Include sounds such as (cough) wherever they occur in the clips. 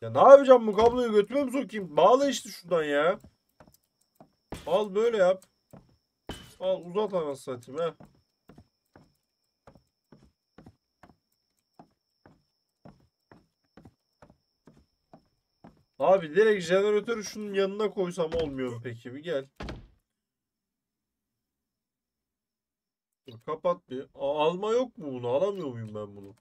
Ya ne yapacağım bu kabloyu götüme mi sokayım? Bağla işte şuradan ya. Al böyle yap. Al uzat anasını satayım ha. Abi direkt jeneratörü şunun yanına koysam olmuyor mu peki? Bir gel. Kapat bir. Alma yok mu bunu? Alamıyor muyum ben bunu?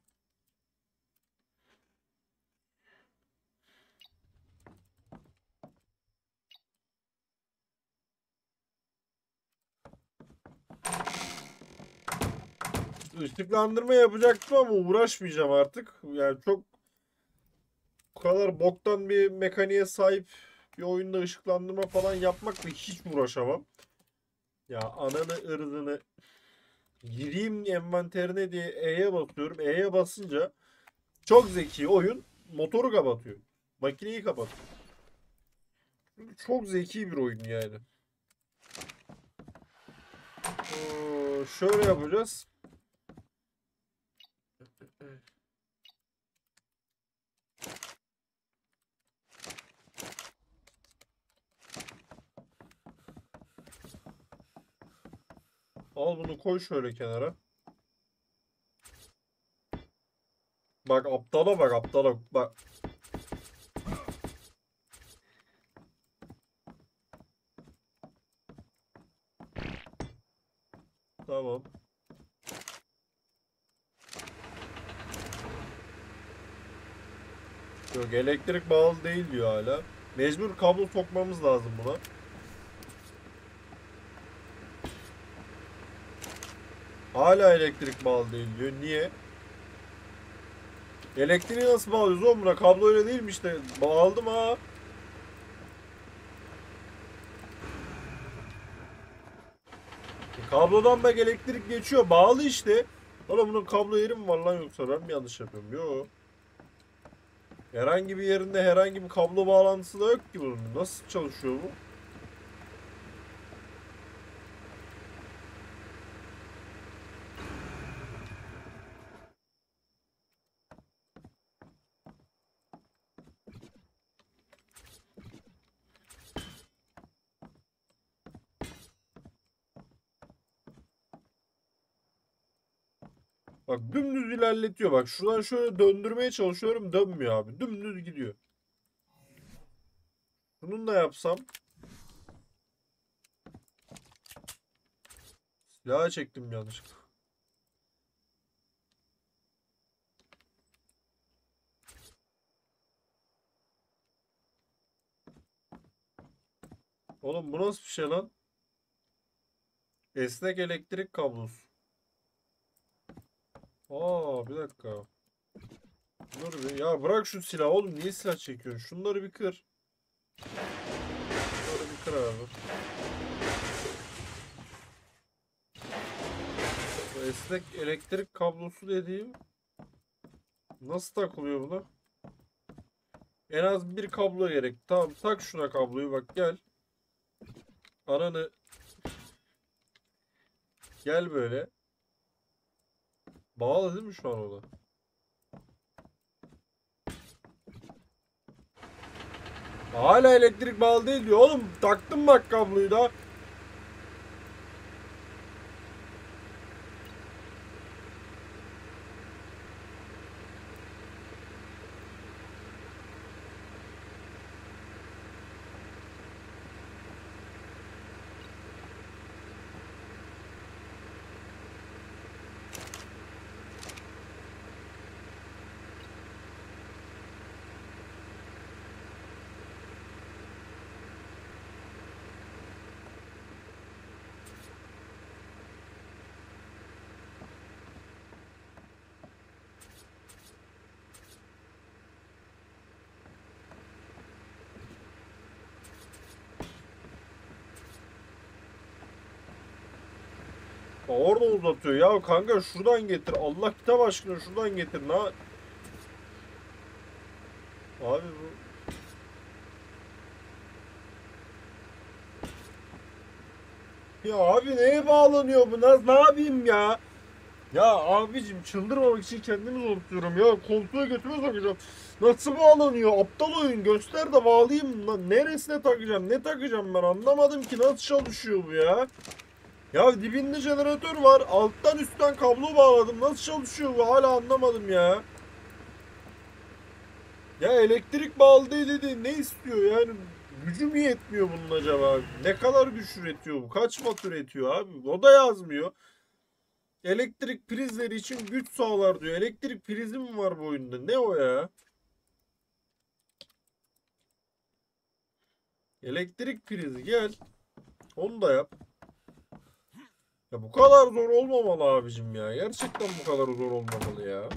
Işıklandırma yapacaktım ama uğraşmayacağım artık. Yani çok bu kadar boktan bir mekaniğe sahip bir oyunda ışıklandırma falan yapmakla hiç uğraşamam. Ya ananı ırzını gireyim envanterine diye E'ye basıyorum. E'ye basınca çok zeki oyun motoru kapatıyor. Makineyi kapatıyor. Çok zeki bir oyun yani. Ee, şöyle yapacağız. Al bunu koy şöyle kenara. Bak aptala bak aptala bak. Tamam. Yok elektrik bağlı değil diyor hala. Mecbur kablo sokmamız lazım buna. Hala elektrik bağlı değil diyor. Niye? Elektriği nasıl bağlıyoruz oğlum buna? Kablo öyle değil mi işte? Bağladım ha. E, kablodan bak elektrik geçiyor. Bağlı işte. Oğlum bunun kablo yeri mi var lan yoksa ben mi yanlış yapıyorum? Yok. Herhangi bir yerinde herhangi bir kablo bağlantısı da yok ki bunun. Nasıl çalışıyor bu? Bak dümdüz ilerletiyor. Bak şuradan şöyle döndürmeye çalışıyorum. Dönmüyor abi. Dümdüz gidiyor. Bunun da yapsam. Silahı çektim yanlışlıkla. Oğlum bu nasıl bir şey lan? Esnek elektrik kablosu. Aa bir dakika. Dur bir. Ya bırak şu silahı oğlum. Niye silah çekiyorsun? Şunları bir kır. Şunları bir kır abi. Esnek elektrik kablosu dediğim nasıl takılıyor buna? En az bir kablo gerek. Tamam tak şuna kabloyu bak gel. Ananı gel böyle. Bağlı değil mi şu an o da? Hala elektrik bağlı değil diyor. Oğlum taktım bak kabloyu da. Orada uzatıyor. Ya kanka şuradan getir. Allah kitap aşkına şuradan getir. Ne? Abi bu Ya abi neye bağlanıyor bu? Naz ne yapayım ya? Ya abicim çıldırmamak için kendimi zor tutuyorum ya. Koltuğa götüme sokacağım. Nasıl bağlanıyor? Aptal oyun. Göster de bağlayayım. Neresine takacağım? Ne takacağım ben? Anlamadım ki nasıl çalışıyor bu ya. Ya dibinde jeneratör var. Alttan üstten kablo bağladım. Nasıl çalışıyor bu? Hala anlamadım ya. Ya elektrik bağlı değil dedi. Ne istiyor yani? Gücü mü yetmiyor bunun acaba? Ne kadar güç üretiyor bu? Kaç watt üretiyor abi? O da yazmıyor. Elektrik prizleri için güç sağlar diyor. Elektrik prizi mi var bu oyunda? Ne o ya? Elektrik prizi gel. Onu da yap. Ya bu kadar zor olmamalı abicim ya. Gerçekten bu kadar zor olmamalı ya.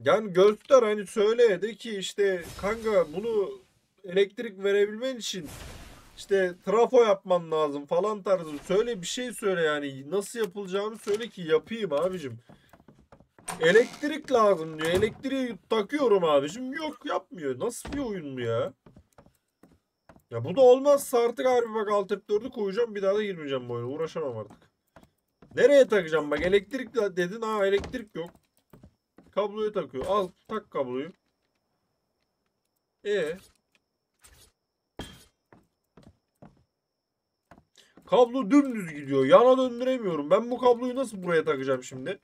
Yani göster hani söyle de ki işte kanka bunu elektrik verebilmen için işte trafo yapman lazım falan tarzı. Söyle bir şey söyle yani. Nasıl yapılacağını söyle ki yapayım abicim. Elektrik lazım diyor. Elektriği takıyorum abicim. Yok yapmıyor. Nasıl bir oyun bu ya? Ya bu da olmazsa artık harbi bak alt F4'ü koyacağım. Bir daha da girmeyeceğim bu oyuna. Uğraşamam artık. Nereye takacağım bak elektrik dedin. Ha elektrik yok. Kabloyu takıyor. Al tak kabloyu. E Kablo dümdüz gidiyor. Yana döndüremiyorum. Ben bu kabloyu nasıl buraya takacağım şimdi?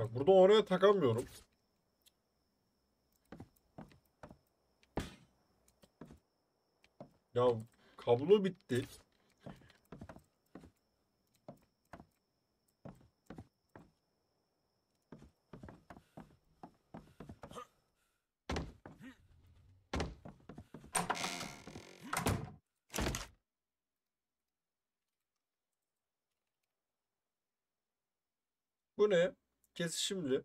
Bak burada oraya takamıyorum. Ya kablo bitti. Bu ne? Kesişimli.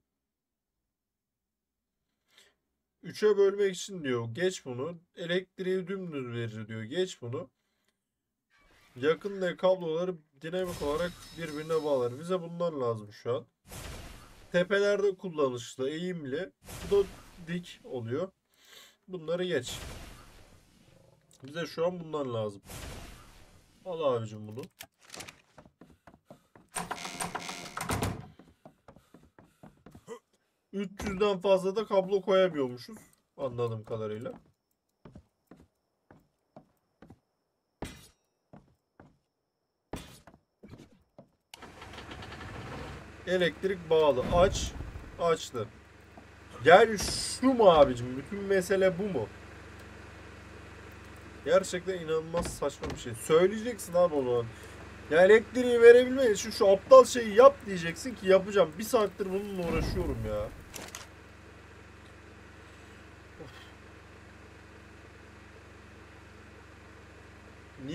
3'e bölmek için diyor. Geç bunu. Elektriği dümdüz verir diyor. Geç bunu. Yakın kabloları dinamik olarak birbirine bağlar. Bize bundan lazım şu an. Tepelerde kullanışlı, eğimli. Bu da dik oluyor. Bunları geç. Bize şu an bundan lazım. Al abicim bunu. ...300'den fazla da kablo koyamıyormuşuz. Anladığım kadarıyla. Elektrik bağlı. Aç. Açtı. Yani şu mu abicim? Bütün mesele bu mu? Gerçekten inanılmaz saçma bir şey. Söyleyeceksin abi o. Ya elektriği verebilmen için şu aptal şeyi yap diyeceksin ki yapacağım. Bir saattir bununla uğraşıyorum ya.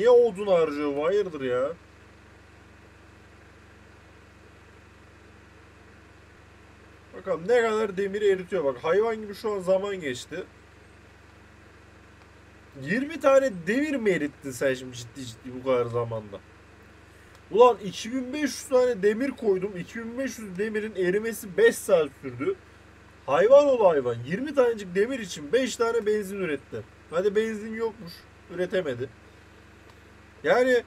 Niye odun harcıyor? Hayırdır ya? Bakalım ne kadar demiri eritiyor. Bak hayvan gibi şu an zaman geçti. 20 tane demir mi erittin sen şimdi ciddi ciddi bu kadar zamanda? Ulan 2500 tane demir koydum. 2500 demirin erimesi 5 saat sürdü. Hayvan ol hayvan. 20 tanecik demir için 5 tane benzin üretti. Hadi benzin yokmuş. Üretemedi. Yani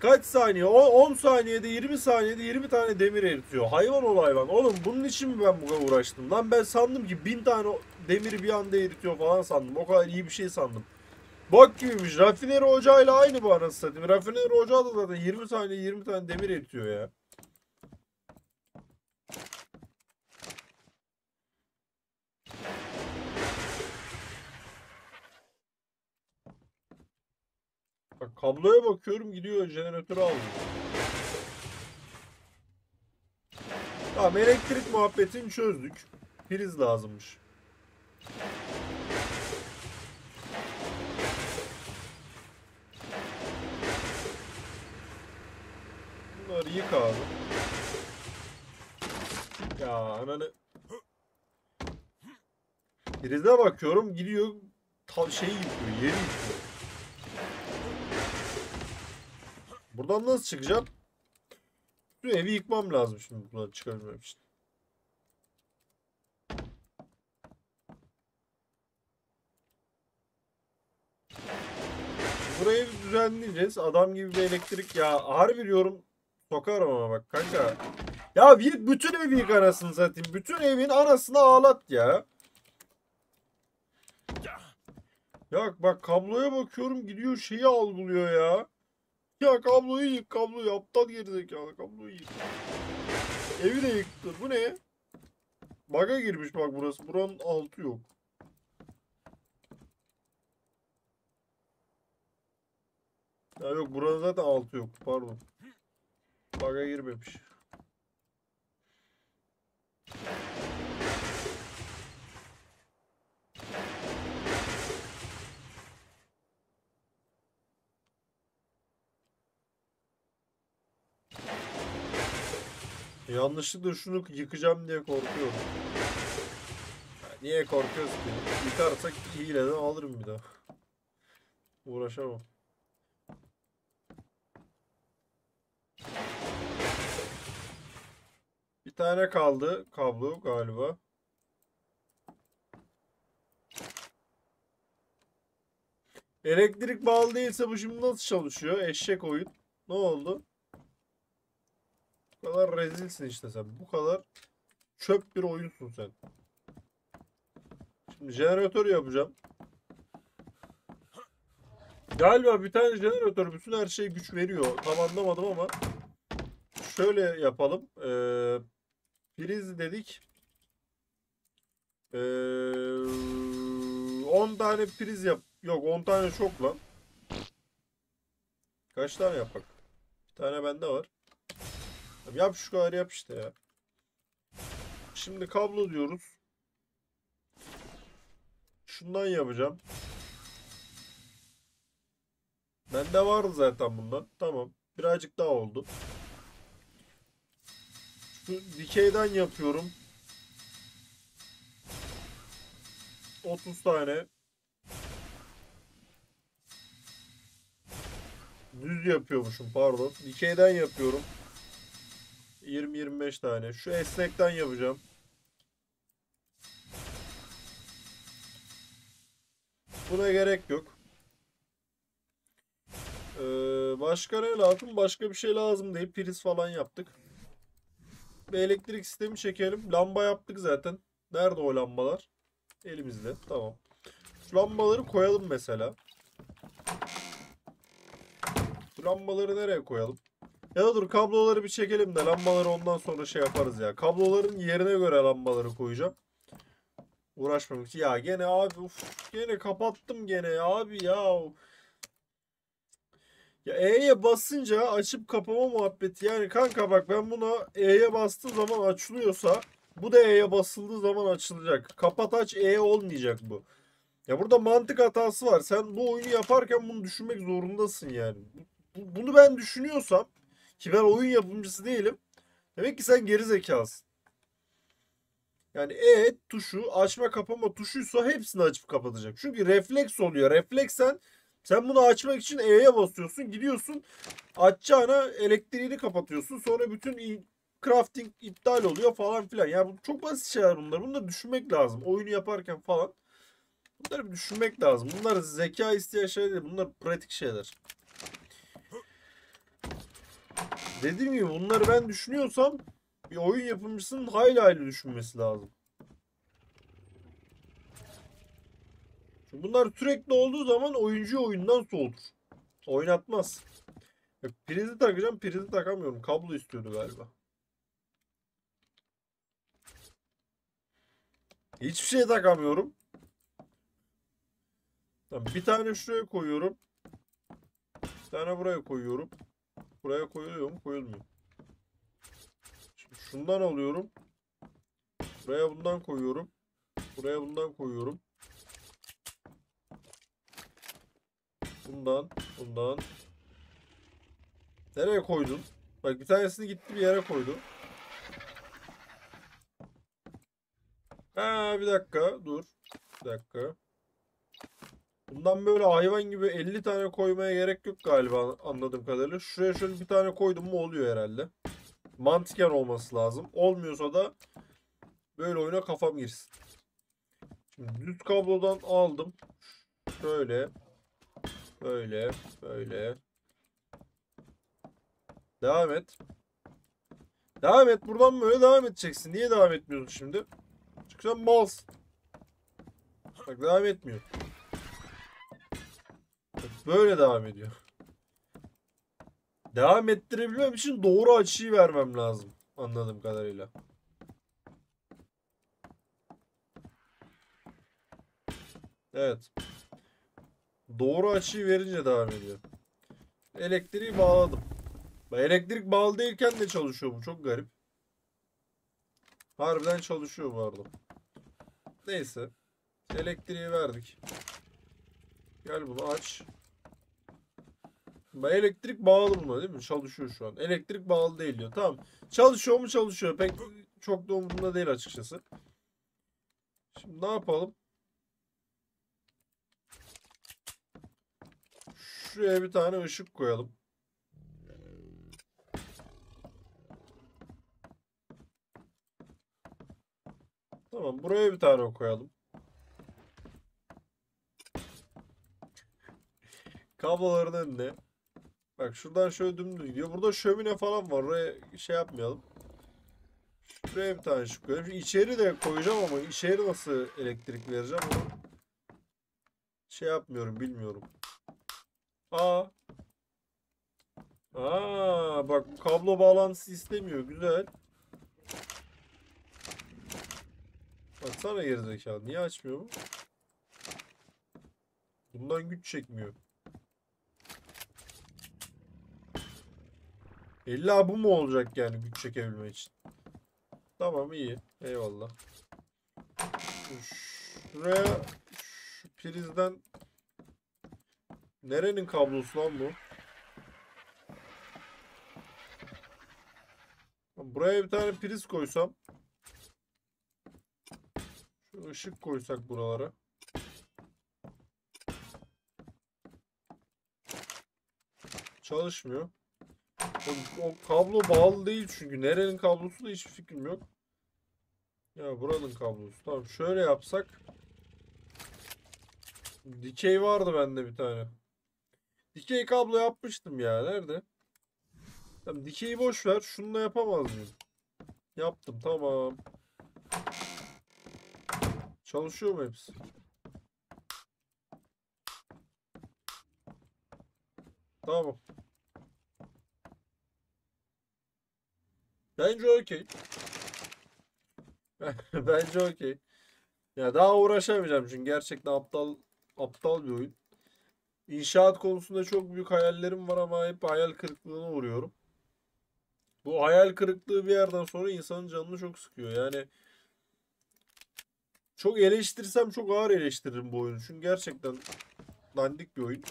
kaç saniye? 10 saniyede 20 saniyede 20 tane demir eritiyor. Hayvan ol hayvan. Oğlum bunun için mi ben bu kadar uğraştım? Lan ben sandım ki 1000 tane demiri bir anda eritiyor falan sandım. O kadar iyi bir şey sandım. Bak gibiymiş. Rafineri ocağıyla aynı bu anasını satayım. Rafineri ocağı da zaten 20 saniye 20 tane demir eritiyor ya. Bak kabloya bakıyorum gidiyor jeneratörü alıyor. Tamam elektrik muhabbetini çözdük. Priz lazımmış. Bunları yık abi. Ya ananı. Prize bakıyorum gidiyor ta şeyi yıkıyor, yeri yıkıyor. Buradan nasıl çıkacağım? Bütün evi yıkmam lazım şimdi bunları çıkabilmem için. Burayı düzenleyeceğiz. Adam gibi bir elektrik ya harbi diyorum sokarım ama bak kanka. Ya bir bütün evi yık anasını satayım. Bütün evin anasını ağlat ya. Ya bak kabloya bakıyorum gidiyor şeyi algılıyor ya. Ya kabloyu yık kabloyu aptal gerizekalı kabloyu yık. Evi de yıktı. Bu ne? Baga girmiş bak burası. Buranın altı yok. Ya yok buranın zaten altı yok. Pardon. Baga girmemiş. Yanlışlıkla şunu yıkacağım diye korkuyorum. Niye korkuyoruz ki? Yıkarsak hileden alırım bir daha. Uğraşamam. Bir tane kaldı kablo galiba. Elektrik bağlı değilse bu şimdi nasıl çalışıyor? Eşek oyun. Ne oldu? Bu kadar rezilsin işte sen. Bu kadar çöp bir oyunsun sen. Şimdi jeneratör yapacağım. Galiba bir tane jeneratör bütün her şeye güç veriyor. Tam anlamadım ama şöyle yapalım. Ee, priz dedik. Ee, 10 tane priz yap. Yok 10 tane çok lan. Kaç tane yapak? Bir tane bende var. Yap şu kadar yap işte ya. Şimdi kablo diyoruz. Şundan yapacağım. Bende vardı zaten bundan. Tamam. Birazcık daha oldu. Şu dikeyden yapıyorum. 30 tane. Düz yapıyormuşum pardon. Dikeyden yapıyorum. 20-25 tane. Şu esnekten yapacağım. Buna gerek yok. Ee, başka ne lazım? Başka bir şey lazım değil. Priz falan yaptık. Bir elektrik sistemi çekelim. Lamba yaptık zaten. Nerede o lambalar? Elimizde. Tamam. Şu lambaları koyalım mesela. Şu lambaları nereye koyalım? Ya da dur kabloları bir çekelim de lambaları ondan sonra şey yaparız ya. Kabloların yerine göre lambaları koyacağım. Uğraşmamak için. Ya gene abi uf, gene kapattım gene abi ya. Ya E'ye basınca açıp kapama muhabbeti. Yani kanka bak ben buna E'ye bastığım zaman açılıyorsa bu da E'ye basıldığı zaman açılacak. Kapat aç E olmayacak bu. Ya burada mantık hatası var. Sen bu oyunu yaparken bunu düşünmek zorundasın yani. Bu- Bunu ben düşünüyorsam ki ben oyun yapımcısı değilim. Demek ki sen geri zekalısın. Yani E tuşu açma kapama tuşuysa hepsini açıp kapatacak. Çünkü refleks oluyor. Refleksen sen bunu açmak için E'ye basıyorsun. Gidiyorsun açacağına elektriğini kapatıyorsun. Sonra bütün crafting iptal oluyor falan filan. Yani çok basit şeyler bunlar. Bunları düşünmek lazım. Oyunu yaparken falan. Bunları düşünmek lazım. Bunlar zeka isteyen şeyler değil. Bunlar pratik şeyler. Dediğim gibi bunları ben düşünüyorsam bir oyun yapımcısının hayli hayli düşünmesi lazım. Çünkü bunlar sürekli olduğu zaman oyuncuyu oyundan soğutur. Oynatmaz. Ya prizi takacağım, prizi takamıyorum. Kablo istiyordu galiba. Hiçbir şey takamıyorum. Bir tane şuraya koyuyorum. Bir tane buraya koyuyorum. Buraya koyuluyor mu? Koyulmuyor. Şimdi şundan alıyorum. Buraya bundan koyuyorum. Buraya bundan koyuyorum. Bundan, bundan. Nereye koydun? Bak bir tanesini gitti bir yere koydu. Ha bir dakika dur. Bir dakika. Bundan böyle hayvan gibi 50 tane koymaya gerek yok galiba anladığım kadarıyla. Şuraya şöyle bir tane koydum mu oluyor herhalde. Mantıken olması lazım. Olmuyorsa da böyle oyuna kafam girsin. Şimdi düz kablodan aldım. Şöyle. Böyle. Böyle. Devam et. Devam et. Buradan böyle devam edeceksin. Niye devam etmiyorsun şimdi? Çünkü sen malsın. Bak devam etmiyor. Böyle devam ediyor. Devam ettirebilmem için doğru açıyı vermem lazım. Anladığım kadarıyla. Evet. Doğru açıyı verince devam ediyor. Elektriği bağladım. Elektrik bağlı değilken de çalışıyor bu. Çok garip. Harbiden çalışıyor bu arada. Neyse. Elektriği verdik. Gel bunu aç. Ben elektrik bağlı buna değil mi? Çalışıyor şu an. Elektrik bağlı değil diyor. Tamam. Çalışıyor mu çalışıyor. Pek çok da umurumda değil açıkçası. Şimdi ne yapalım? Şuraya bir tane ışık koyalım. Tamam buraya bir tane koyalım. Kabloların önüne. Bak şuradan şöyle dümdüz gidiyor. Burada şömine falan var. Oraya şey yapmayalım. Şuraya bir tane ışık koyalım. İçeri de koyacağım ama içeri nasıl elektrik vereceğim onu şey yapmıyorum bilmiyorum. Aa. Aa bak kablo bağlantısı istemiyor. Güzel. Baksana gerizekalı. Niye açmıyor bu? Bundan güç çekmiyor. İlla bu mu olacak yani güç çekebilmek için? Tamam iyi. Eyvallah. Şuraya şu prizden nerenin kablosu lan bu? Buraya bir tane priz koysam şu ışık koysak buralara. Çalışmıyor. O, o kablo bağlı değil çünkü. Nerenin kablosu da hiçbir fikrim yok. Ya buranın kablosu. Tamam şöyle yapsak. Dikey vardı bende bir tane. Dikey kablo yapmıştım ya. Nerede? Tamam dikeyi boş ver. Şunu da yapamaz mıyım? Yaptım tamam. Çalışıyor mu hepsi? Tamam. Bence okey. (laughs) Bence okey. Ya daha uğraşamayacağım çünkü gerçekten aptal aptal bir oyun. İnşaat konusunda çok büyük hayallerim var ama hep hayal kırıklığına uğruyorum. Bu hayal kırıklığı bir yerden sonra insanın canını çok sıkıyor. Yani çok eleştirsem çok ağır eleştiririm bu oyunu. Çünkü gerçekten dandik bir oyun.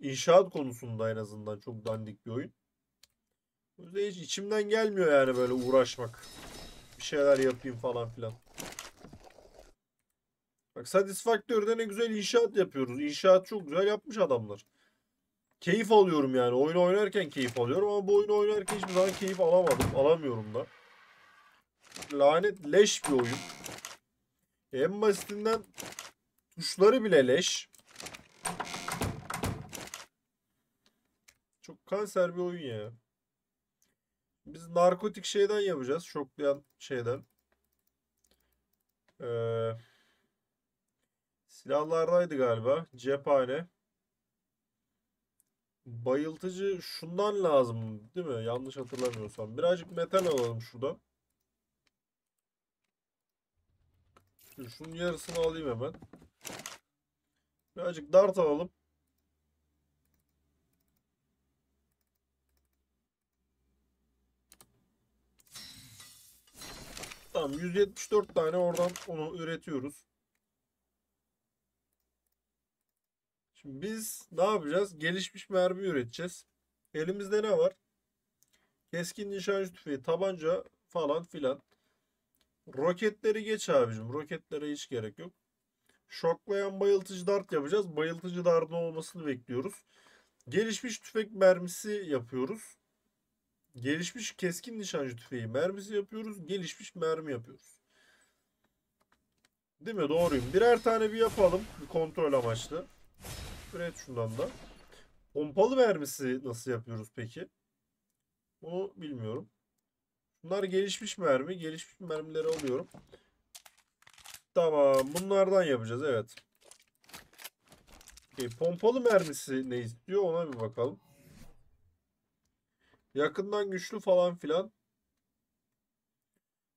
İnşaat konusunda en azından çok dandik bir oyun. O hiç içimden gelmiyor yani böyle uğraşmak. Bir şeyler yapayım falan filan. Bak Satisfactory'de ne güzel inşaat yapıyoruz. İnşaat çok güzel yapmış adamlar. Keyif alıyorum yani. Oyunu oynarken keyif alıyorum ama bu oyunu oynarken hiçbir zaman keyif alamadım. Alamıyorum da. Lanet leş bir oyun. En basitinden tuşları bile leş. Çok kanser bir oyun ya. Biz narkotik şeyden yapacağız. Şoklayan şeyden. Ee, silahlardaydı galiba. Cephane. Bayıltıcı şundan lazım değil mi? Yanlış hatırlamıyorsam. Birazcık metal alalım şuradan. Şunun yarısını alayım hemen. Birazcık dart alalım. Tamam 174 tane oradan onu üretiyoruz. Şimdi biz ne yapacağız? Gelişmiş mermi üreteceğiz. Elimizde ne var? Keskin nişancı tüfeği, tabanca falan filan. Roketleri geç abicim. Roketlere hiç gerek yok. Şoklayan bayıltıcı dart yapacağız. Bayıltıcı dardın olmasını bekliyoruz. Gelişmiş tüfek mermisi yapıyoruz. Gelişmiş keskin nişancı tüfeği mermisi yapıyoruz. Gelişmiş mermi yapıyoruz. Değil mi? Doğruyum. Birer tane bir yapalım. Bir kontrol amaçlı. Üret şundan da. Pompalı mermisi nasıl yapıyoruz peki? Bunu bilmiyorum. Bunlar gelişmiş mermi. Gelişmiş mermileri alıyorum. Tamam. Bunlardan yapacağız. Evet. Okay, pompalı mermisi ne istiyor ona bir bakalım. Yakından güçlü falan filan.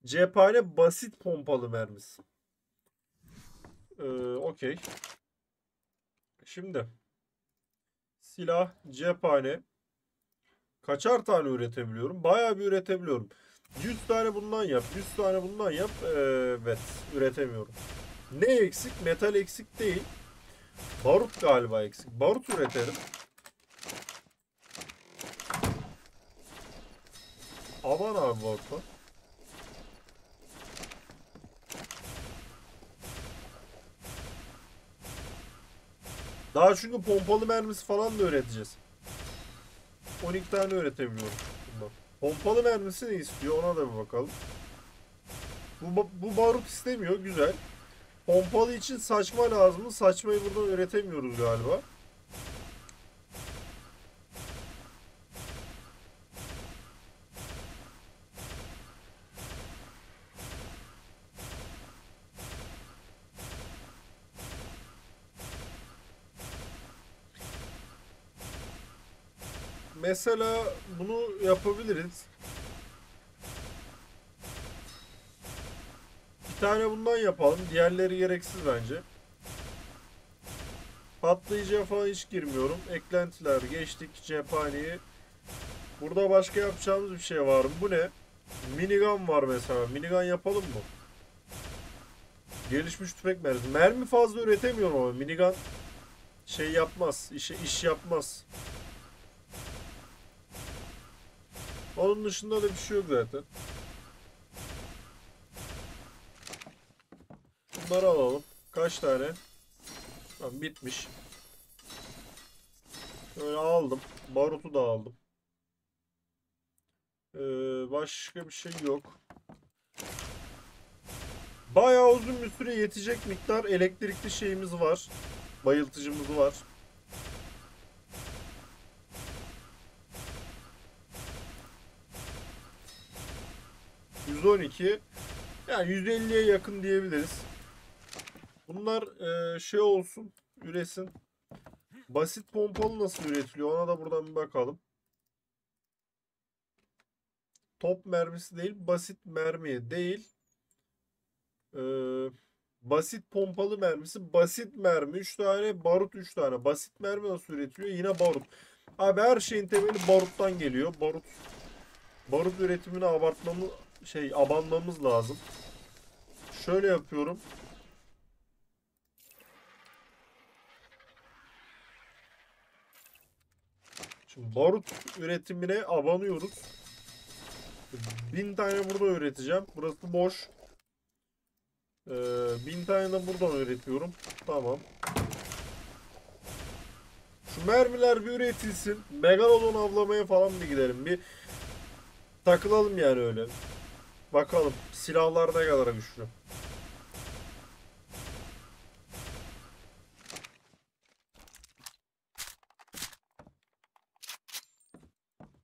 Cephane basit pompalı mermisi. Ee, Okey. Şimdi. Silah, cephane. Kaçar tane üretebiliyorum? Bayağı bir üretebiliyorum. 100 tane bundan yap. 100 tane bundan yap. Evet. Üretemiyorum. Ne eksik? Metal eksik değil. Barut galiba eksik. Barut üretelim. Aman abi barutla. Daha çünkü pompalı mermisi falan da üreteceğiz. 12 tane üretebiliyorum. Bundan. Pompalı mermisi ne istiyor ona da bir bakalım. Bu, bu barut istemiyor. Güzel. Pompalı için saçma lazım. Saçmayı burada üretemiyoruz galiba. Mesela bunu yapabiliriz. Bir tane bundan yapalım. Diğerleri gereksiz bence. Patlayıcıya falan hiç girmiyorum. Eklentiler geçtik. Cephaneyi. Burada başka yapacağımız bir şey var mı? Bu ne? Minigun var mesela. Minigun yapalım mı? Gelişmiş tüfek mermisi. Mermi fazla üretemiyorum ama minigun şey yapmaz. İşe iş yapmaz. Onun dışında da bir şey yok zaten. Bunları alalım. Kaç tane? Tamam bitmiş. Şöyle aldım. Barutu da aldım. Ee, başka bir şey yok. Bayağı uzun bir süre yetecek miktar elektrikli şeyimiz var. Bayıltıcımız var. 112 yani 150'ye yakın diyebiliriz. Bunlar e, şey olsun, üresin. Basit pompalı nasıl üretiliyor ona da buradan bir bakalım. Top mermisi değil, basit mermi değil. Ee, basit pompalı mermisi, basit mermi 3 tane, barut 3 tane. Basit mermi nasıl üretiliyor? Yine barut. Abi her şeyin temeli baruttan geliyor. Barut barut üretimini abartmamız şey abanmamız lazım. Şöyle yapıyorum. Şimdi barut üretimine abanıyoruz. Bin tane burada üreteceğim. Burası boş. Ee, bin tane de buradan üretiyorum. Tamam. Şu mermiler bir üretilsin. Megalodon avlamaya falan bir gidelim. Bir takılalım yani öyle. Bakalım silahlar ne kadar güçlü.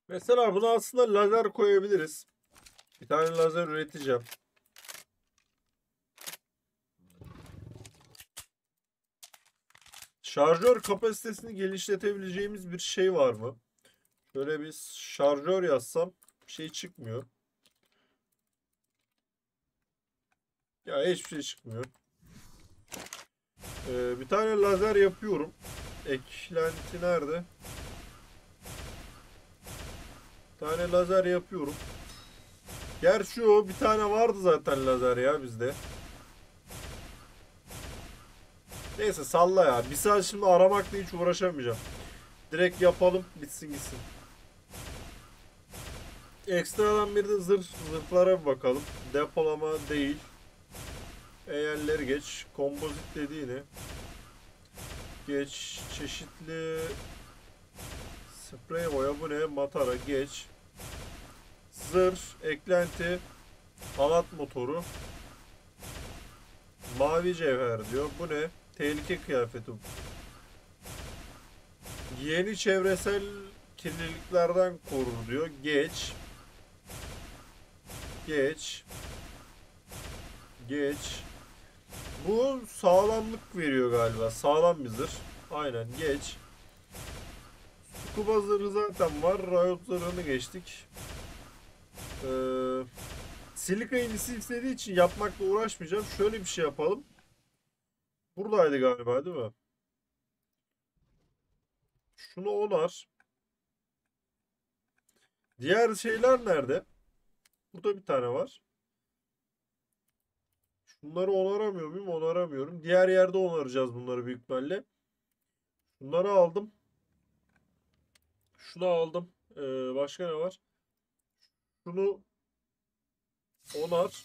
Mesela buna aslında lazer koyabiliriz. Bir tane lazer üreteceğim. Şarjör kapasitesini genişletebileceğimiz bir şey var mı? Şöyle bir şarjör yazsam bir şey çıkmıyor. Ya hiçbir şey çıkmıyor. Ee, bir tane lazer yapıyorum. Eklenti nerede? Bir tane lazer yapıyorum. Gerçi o bir tane vardı zaten lazer ya bizde. Neyse salla ya. Bir saat şimdi aramakla hiç uğraşamayacağım. Direkt yapalım bitsin gitsin. Ekstradan bir de zırh, zırhlara bir bakalım. Depolama değil. Eğerleri geç. Kompozit dediğini. Geç. Çeşitli sprey boya bu ne? Matara geç. Zırh, eklenti, halat motoru. Mavi cevher diyor. Bu ne? Tehlike kıyafeti. Yeni çevresel kirliliklerden korur diyor. Geç. Geç. Geç. Bu sağlamlık veriyor galiba. Sağlam bir zırh. Aynen geç. Scuba zırhı zaten var. Riot zırhını geçtik. Ee, silika inisi istediği için yapmakla uğraşmayacağım. Şöyle bir şey yapalım. Buradaydı galiba değil mi? Şunu onar. Diğer şeyler nerede? Burada bir tane var. Şunları onaramıyor muyum? Onaramıyorum. Diğer yerde onaracağız bunları büyük ihtimalle. Bunları aldım. Şunu aldım. Ee, başka ne var? Şunu onar.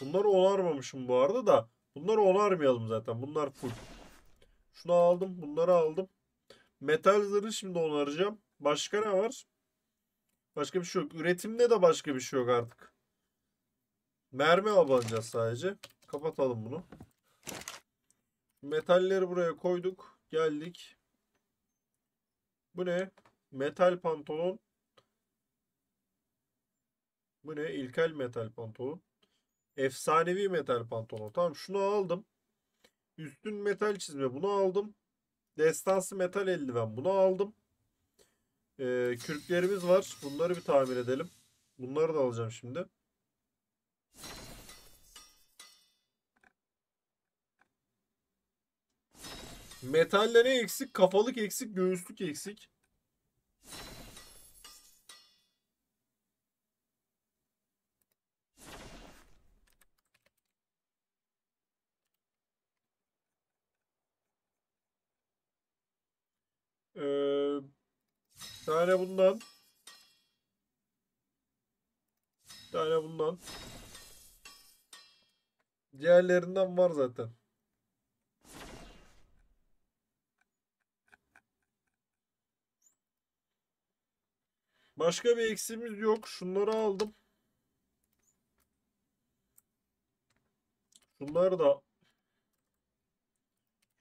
Bunları onarmamışım bu arada da. Bunları onarmayalım zaten. Bunlar full. Şunu aldım. Bunları aldım. Metal zırhı şimdi onaracağım. Başka ne var? Başka bir şey yok. Üretimde de başka bir şey yok artık. Mermi abanacağız sadece. Kapatalım bunu. Metalleri buraya koyduk. Geldik. Bu ne? Metal pantolon. Bu ne? İlkel metal pantolon. Efsanevi metal pantolon. Tamam şunu aldım. Üstün metal çizme bunu aldım. Destansı metal eldiven bunu aldım. Ee, kürklerimiz var. Bunları bir tamir edelim. Bunları da alacağım şimdi. Metalde eksik? Kafalık eksik, göğüslük eksik. Ee, tane bundan. Bir tane bundan. Diğerlerinden var zaten. Başka bir eksimiz yok. Şunları aldım. Şunları da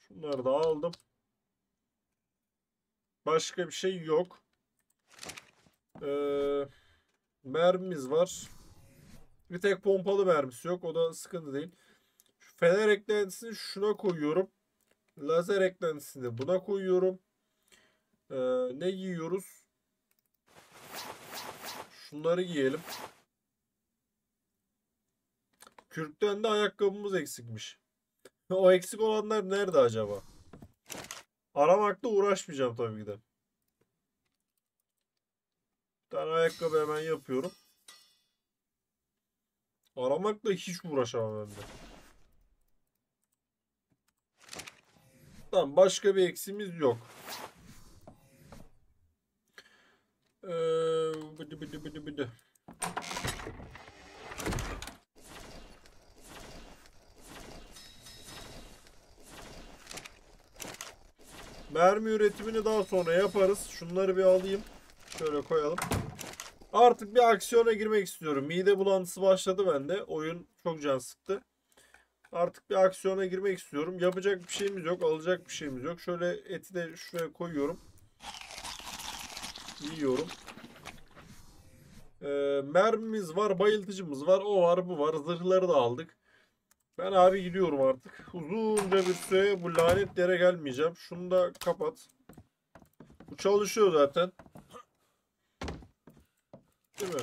Şunları da aldım. Başka bir şey yok. Ee, mermimiz var. Bir tek pompalı mermisi yok. O da sıkıntı değil. Şu fener eklentisini şuna koyuyorum. Lazer eklentisini buna koyuyorum. Ee, ne giyiyoruz? Şunları giyelim. Kürkten de ayakkabımız eksikmiş. (laughs) O eksik olanlar nerede acaba? Aramakla uğraşmayacağım tabii ki de. Bir tane ayakkabı hemen yapıyorum. Aramakla hiç uğraşamam ben de. Tamam başka bir eksimiz yok. Ee, bıdı bıdı bıdı bıdı. Mermi üretimini daha sonra yaparız. Şunları bir alayım. Şöyle koyalım. Artık bir aksiyona girmek istiyorum. Mide bulantısı başladı bende. Oyun çok can sıktı. Artık bir aksiyona girmek istiyorum. Yapacak bir şeyimiz yok. Alacak bir şeyimiz yok. Şöyle eti de şuraya koyuyorum. Yiyorum. Ee, mermimiz var. Bayıltıcımız var. O var bu var. Zırhları da aldık. Ben abi gidiyorum artık. Uzunca bir süre bu lanet yere gelmeyeceğim. Şunu da kapat. Bu çalışıyor zaten. Değil mi?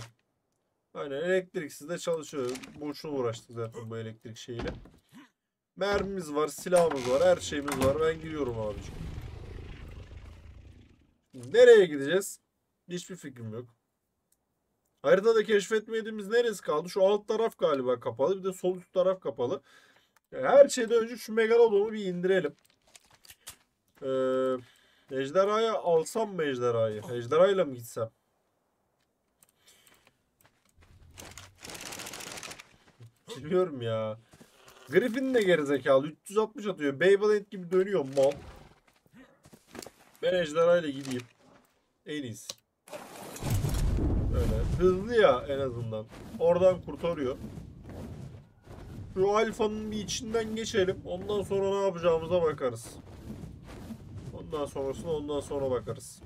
Aynen elektriksiz de çalışıyor. Boşuna uğraştık zaten bu elektrik şeyiyle. Mermimiz var, silahımız var, her şeyimiz var. Ben gidiyorum abiciğim. Nereye gideceğiz? Hiçbir fikrim yok. Haritada keşfetmediğimiz neresi kaldı? Şu alt taraf galiba kapalı. Bir de sol üst taraf kapalı. Her şeyden önce şu megalodonu bir indirelim. Ee, ejderhaya alsam mı ejderhayı? Ejderhayla mı gitsem? Bilmiyorum ya. Griffin de gerizekalı. 360 atıyor. Beyblade gibi dönüyor mal. Ben ejderhayla gideyim. En iyisi. Öyle. hızlı ya en azından. Oradan kurtarıyor. Şu alfanın bir içinden geçelim. Ondan sonra ne yapacağımıza bakarız. Ondan sonrasına ondan sonra bakarız.